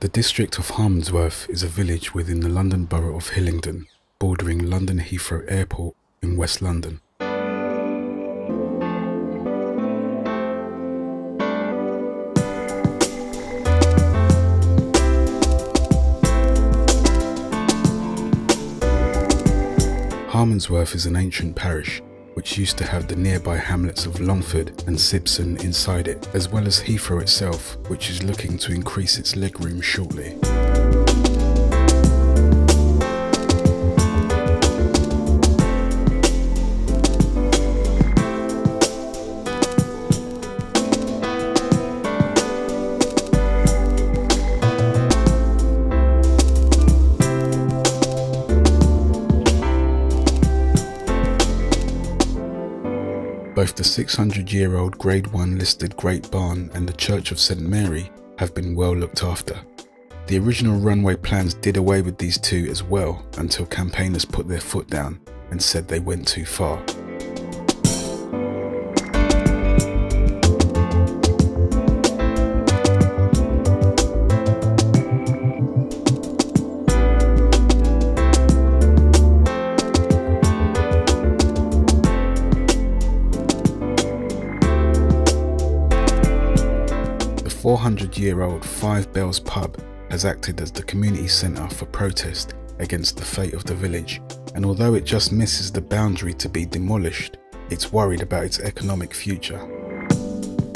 The district of Harmondsworth is a village within the London Borough of Hillingdon, bordering London Heathrow Airport in West London. Harmondsworth is an ancient parish which used to have the nearby hamlets of Longford and Sipson inside it, as well as Heathrow itself, which is looking to increase its legroom shortly. Both the 600 year old Grade 1 listed Great Barn and the Church of St Mary have been well looked after. The original runway plans did away with these two as well until campaigners put their foot down and said they went too far. 400 year old Five Bells pub has acted as the community centre for protest against the fate of the village, and although it just misses the boundary to be demolished, it's worried about its economic future.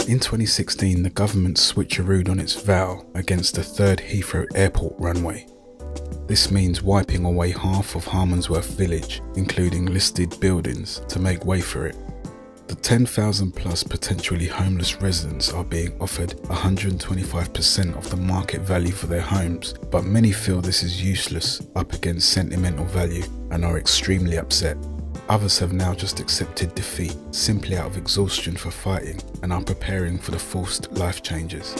In 2016, the government switcherooed on its vow against the third Heathrow Airport runway. This means wiping away half of Harmondsworth village, including listed buildings, to make way for it. The 10,000 plus potentially homeless residents are being offered 125% of the market value for their homes, but many feel this is useless up against sentimental value and are extremely upset. Others have now just accepted defeat simply out of exhaustion for fighting and are preparing for the forced life changes.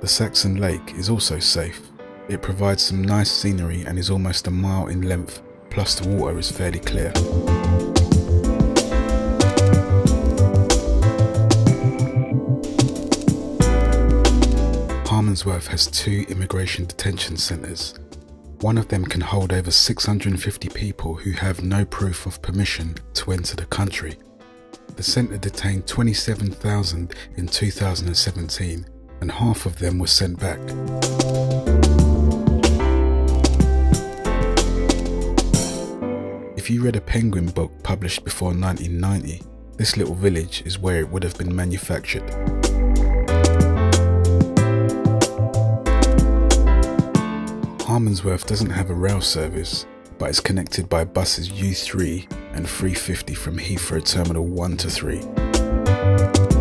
The Saxon Lake is also safe. It provides some nice scenery and is almost a mile in length, plus the water is fairly clear. Harmondsworth has two immigration detention centres. One of them can hold over 650 people who have no proof of permission to enter the country. The centre detained 27,000 in 2017 and half of them were sent back. If you read a Penguin book published before 1990, this little village is where it would have been manufactured. Harmondsworth doesn't have a rail service, but is connected by buses U3 and 350 from Heathrow Terminal 1 to 3.